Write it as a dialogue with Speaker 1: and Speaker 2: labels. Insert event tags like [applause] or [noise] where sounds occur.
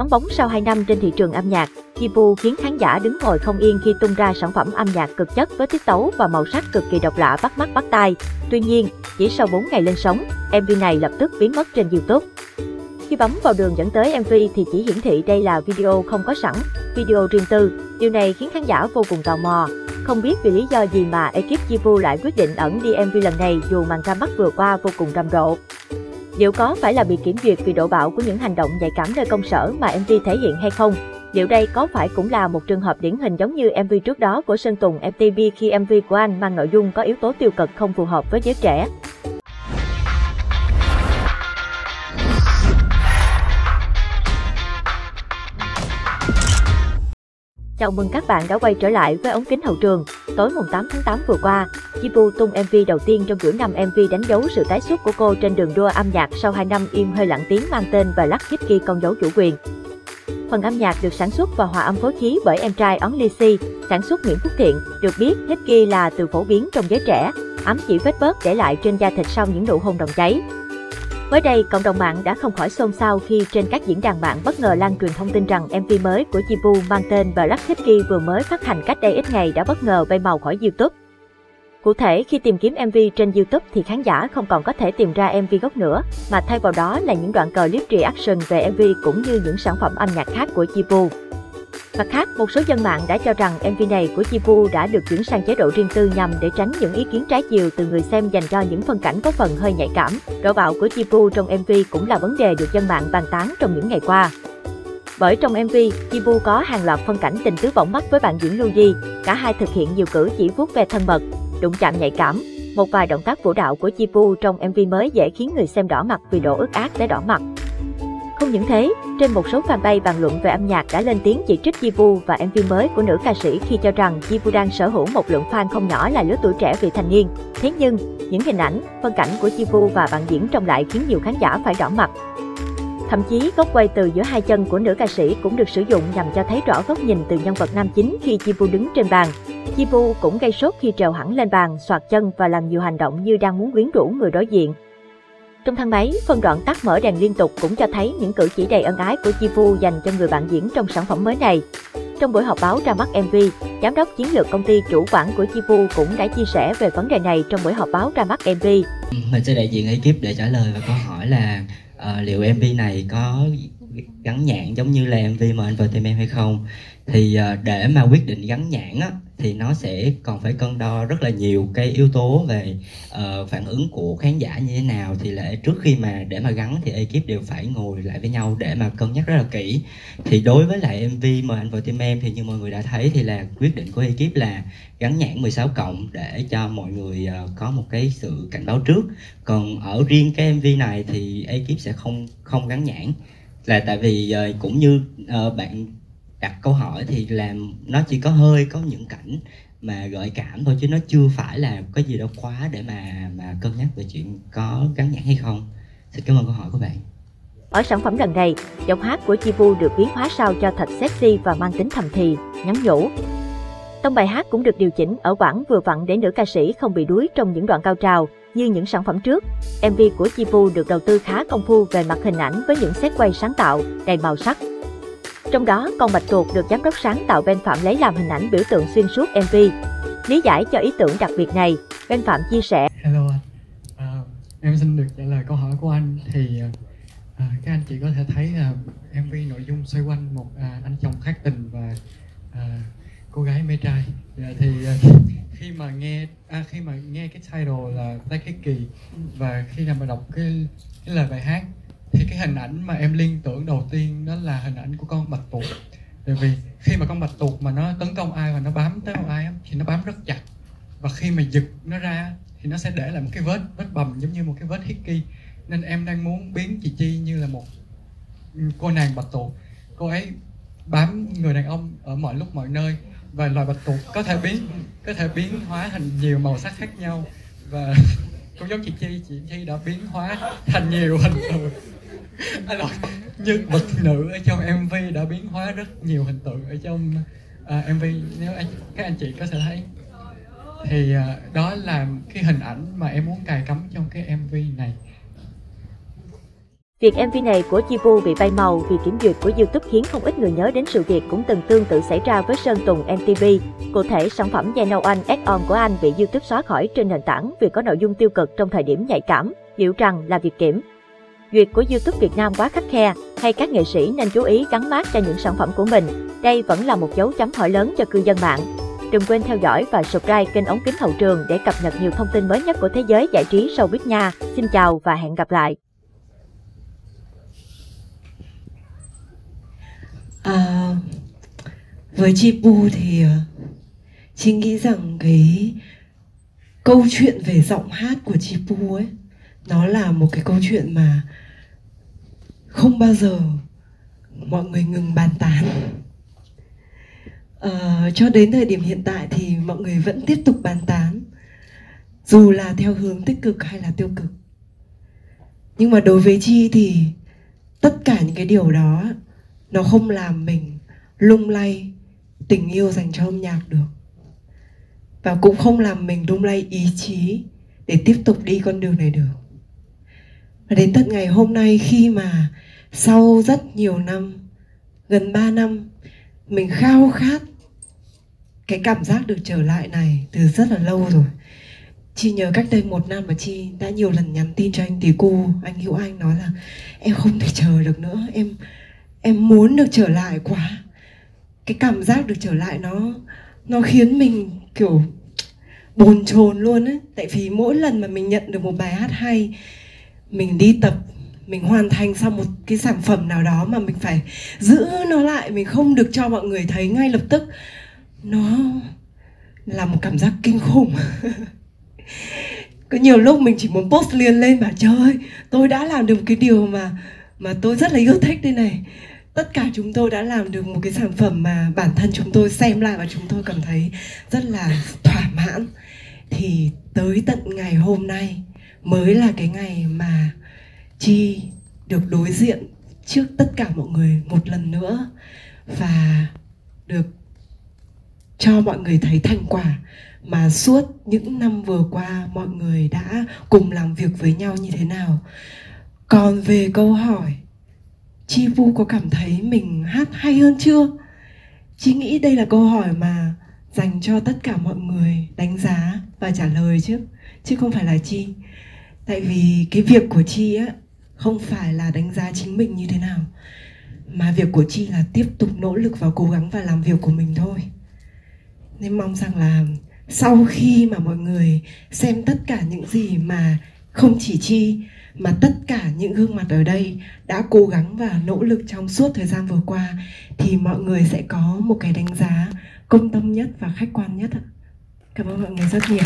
Speaker 1: Vắng bóng sau 2 năm trên thị trường âm nhạc, Chibu khiến khán giả đứng ngồi không yên khi tung ra sản phẩm âm nhạc cực chất với tiết tấu và màu sắc cực kỳ độc lạ bắt mắt bắt tai. Tuy nhiên, chỉ sau 4 ngày lên sóng, MV này lập tức biến mất trên YouTube. Khi bấm vào đường dẫn tới MV thì chỉ hiển thị đây là video không có sẵn, video riêng tư. Điều này khiến khán giả vô cùng tò mò. Không biết vì lý do gì mà ekip Chibu lại quyết định ẩn đi MV lần này dù màn ra mắt vừa qua vô cùng rầm rộ. Liệu có phải là bị kiểm duyệt vì độ bạo của những hành động nhạy cảm nơi công sở mà MV thể hiện hay không? Liệu đây có phải cũng là một trường hợp điển hình giống như MV trước đó của Sơn Tùng MTV khi MV của anh mang nội dung có yếu tố tiêu cực không phù hợp với giới trẻ? Chào mừng các bạn đã quay trở lại với ống kính hậu trường. Tối mùng 8 tháng 8 vừa qua, Jibu tung MV đầu tiên trong chuỗi năm MV đánh dấu sự tái xuất của cô trên đường đua âm nhạc sau 2 năm im hơi lặng tiếng mang tên và lắc khi con dấu chủ quyền. Phần âm nhạc được sản xuất và hòa âm phối khí bởi em trai Only Si, sản xuất Nguyễn Phúc Thiện. Được biết, Hipki là từ phổ biến trong giới trẻ, ám chỉ vết bớt để lại trên da thịt sau những nụ hôn đồng cháy. Mới đây, cộng đồng mạng đã không khỏi xôn xao khi trên các diễn đàn mạng bất ngờ lan truyền thông tin rằng MV mới của Jibu mang tên Black Hickey vừa mới phát hành cách đây ít ngày đã bất ngờ bay màu khỏi YouTube. Cụ thể, khi tìm kiếm MV trên YouTube thì khán giả không còn có thể tìm ra MV gốc nữa, mà thay vào đó là những đoạn clip reaction về MV cũng như những sản phẩm âm nhạc khác của Jibu. Mặt khác, một số dân mạng đã cho rằng MV này của Jibu đã được chuyển sang chế độ riêng tư nhằm để tránh những ý kiến trái chiều từ người xem dành cho những phân cảnh có phần hơi nhạy cảm. Độ bạo của Jibu trong MV cũng là vấn đề được dân mạng bàn tán trong những ngày qua. Bởi trong MV, Jibu có hàng loạt phân cảnh tình tứ bỏng mắt với bạn diễn Luigi, cả hai thực hiện nhiều cử chỉ vuốt ve thân mật, đụng chạm nhạy cảm. Một vài động tác vũ đạo của Jibu trong MV mới dễ khiến người xem đỏ mặt vì độ ướt át để đỏ mặt. Không những thế, trên một số fanpage bàn luận về âm nhạc đã lên tiếng chỉ trích Jivu và MV mới của nữ ca sĩ khi cho rằng Jivu đang sở hữu một lượng fan không nhỏ là lứa tuổi trẻ vị thành niên. Thế nhưng, những hình ảnh, phân cảnh của Jivu và bạn diễn trong lại khiến nhiều khán giả phải đỏ mặt. Thậm chí, góc quay từ giữa hai chân của nữ ca sĩ cũng được sử dụng nhằm cho thấy rõ góc nhìn từ nhân vật nam chính khi Jivu đứng trên bàn. Jivu cũng gây sốt khi trèo hẳn lên bàn, soạt chân và làm nhiều hành động như đang muốn quyến rũ người đối diện. Trong thang máy, phân đoạn tắt mở đèn liên tục cũng cho thấy những cử chỉ đầy ân ái của Jivu dành cho người bạn diễn trong sản phẩm mới này. Trong buổi họp báo ra mắt MV, giám đốc chiến lược công ty chủ quản của Jivu cũng đã chia sẻ về vấn đề này trong buổi họp báo ra mắt MV.
Speaker 2: Mình sẽ đại diện ekip để trả lời và câu hỏi là uh, liệu MV này có gắn nhãn giống như là MV mà anh vừa tìm em hay không thì à, để mà quyết định gắn nhãn á, thì nó sẽ còn phải cân đo rất là nhiều cái yếu tố về uh, phản ứng của khán giả như thế nào. Thì lẽ trước khi mà để mà gắn thì ekip đều phải ngồi lại với nhau để mà cân nhắc rất là kỹ. Thì đối với lại mv mà anh vừa team em thì như mọi người đã thấy thì là quyết định của ekip là gắn nhãn 16 cộng để cho mọi người uh, có một cái sự cảnh báo trước. Còn ở riêng cái mv này thì ekip sẽ không không gắn nhãn. Là tại vì uh, cũng như uh, bạn đặt câu hỏi thì làm nó chỉ có hơi có những cảnh mà gợi cảm thôi chứ nó chưa phải là có gì đó quá để mà mà cân nhắc về chuyện có gắn nhãn hay không xin cảm ơn câu hỏi của bạn
Speaker 1: ở sản phẩm lần này, giọng hát của Chibu được biến hóa sao cho thật sexy và mang tính thầm thì, nhắn nhủ. Tông bài hát cũng được điều chỉnh ở quãng vừa vặn để nữ ca sĩ không bị đuối trong những đoạn cao trào như những sản phẩm trước. MV của Chibu được đầu tư khá công phu về mặt hình ảnh với những set quay sáng tạo, đầy màu sắc, trong đó, con bạch tuộc được giám đốc sáng tạo Ben Phạm lấy làm hình ảnh biểu tượng xuyên suốt MV. Lý giải cho ý tưởng đặc biệt này, Ben Phạm chia sẻ.
Speaker 3: Hello anh, à, em xin được trả lời câu hỏi của anh thì à, các anh chị có thể thấy là MV nội dung xoay quanh một à, anh chồng thất tình và à, cô gái mê trai. À, thì à, khi mà nghe à, khi mà nghe cái title là Black Hickey và khi nào mà đọc cái cái lời bài hát thì cái hình ảnh mà em liên tưởng đầu tiên đó là hình ảnh của con bạch tuộc. Tại vì khi mà con bạch tuộc mà nó tấn công ai và nó bám tới một ai thì nó bám rất chặt. Và khi mà giật nó ra thì nó sẽ để lại một cái vết vết bầm giống như một cái vết hickey. Nên em đang muốn biến chị chi như là một ừ, cô nàng bạch tuộc. Cô ấy bám người đàn ông ở mọi lúc mọi nơi và loài bạch tuộc có thể biến, có thể biến hóa thành nhiều màu sắc khác nhau. Và cũng giống chị chi chị chi đã biến hóa thành nhiều hình tượng. À, rồi, nhân vật nữ ở trong mv đã biến hóa rất nhiều hình tượng ở trong à, uh, mv nếu anh các anh chị có thể thấy thì uh, đó là cái hình ảnh mà em muốn cài cắm trong cái mv
Speaker 1: Việc MV này của Jibu bị bay màu vì kiểm duyệt của YouTube khiến không ít người nhớ đến sự việc cũng từng tương tự xảy ra với Sơn Tùng MTV. Cụ thể, sản phẩm Yano Anh Add-on của anh bị YouTube xóa khỏi trên nền tảng vì có nội dung tiêu cực trong thời điểm nhạy cảm, hiểu rằng là việc kiểm. Duyệt của YouTube Việt Nam quá khắc khe, hay các nghệ sĩ nên chú ý gắn mát cho những sản phẩm của mình. Đây vẫn là một dấu chấm hỏi lớn cho cư dân mạng. Đừng quên theo dõi và subscribe kênh ống kính hậu trường để cập nhật nhiều thông tin mới nhất của thế giới giải trí showbiz nha. Xin chào và hẹn gặp lại.
Speaker 4: À, với chị Pu thì ờ, chị nghĩ rằng cái câu chuyện về giọng hát của chị Pu ấy nó là một cái câu chuyện mà không bao giờ mọi người ngừng bàn tán. À, cho đến thời điểm hiện tại thì mọi người vẫn tiếp tục bàn tán dù là theo hướng tích cực hay là tiêu cực. Nhưng mà đối với chi thì tất cả những cái điều đó nó không làm mình lung lay tình yêu dành cho âm nhạc được. Và cũng không làm mình lung lay ý chí để tiếp tục đi con đường này được. Và đến tận ngày hôm nay khi mà sau rất nhiều năm, gần 3 năm, mình khao khát cái cảm giác được trở lại này từ rất là lâu rồi. Chị nhớ cách đây một năm mà chị đã nhiều lần nhắn tin cho anh Tí Cu, Anh Hữu Anh nói là, Em không thể chờ được nữa, Em em muốn được trở lại quá. Cái cảm giác được trở lại nó nó khiến mình kiểu bồn chồn luôn ấy. Tại vì mỗi lần mà mình nhận được một bài hát hay, mình đi tập, mình hoàn thành xong một cái sản phẩm nào đó mà mình phải giữ nó lại, mình không được cho mọi người thấy ngay lập tức, nó là một cảm giác kinh khủng. [laughs] Có nhiều lúc mình chỉ muốn post liền lên bảo, trời ơi, tôi đã làm được một cái điều mà mà tôi rất là yêu thích đây này tất cả chúng tôi đã làm được một cái sản phẩm mà bản thân chúng tôi xem lại và chúng tôi cảm thấy rất là thỏa mãn. Thì tới tận ngày hôm nay mới là cái ngày mà chi được đối diện trước tất cả mọi người một lần nữa và được cho mọi người thấy thành quả mà suốt những năm vừa qua mọi người đã cùng làm việc với nhau như thế nào. Còn về câu hỏi Chi Vu có cảm thấy mình hát hay hơn chưa? Chi nghĩ đây là câu hỏi mà dành cho tất cả mọi người đánh giá và trả lời chứ chứ không phải là chi tại vì cái việc của chi á, không phải là đánh giá chính mình như thế nào, mà việc của chi là tiếp tục nỗ lực và cố gắng và làm việc của mình thôi nên mong rằng là sau khi mà mọi người xem tất cả những gì mà không chỉ chi mà tất cả những gương mặt ở đây đã cố gắng và nỗ lực trong suốt thời gian vừa qua, thì mọi người sẽ có một cái đánh giá công tâm nhất và khách quan nhất cảm ơn mọi người rất nhiều.